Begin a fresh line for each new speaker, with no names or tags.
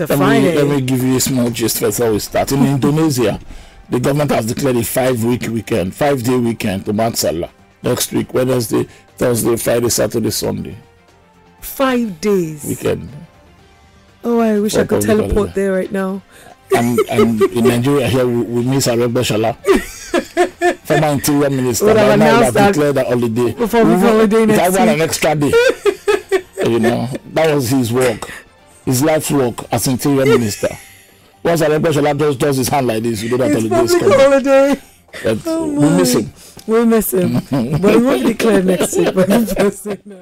Let
Friday.
me, let me give you a small gist before we start. In Indonesia, the government has declared a five-week weekend, five-day weekend to mark Salah next week, Wednesday, Thursday, Friday, Saturday, Sunday
Five days.
weekend.
Oh, I wish I could teleport there right now.
And, and in Nigeria here, we, we miss Aregbesola, former interior minister.
Have
now, have
that
declared a holiday.
before we holiday next
had an extra day. you know, that was his work, his life's work as interior minister. Once Arebe Shala just does his hand like this, you know that holiday is coming.
holiday.
But
Oh
we miss him.
We'll miss him. but we won't declare next week. But we'll post it now.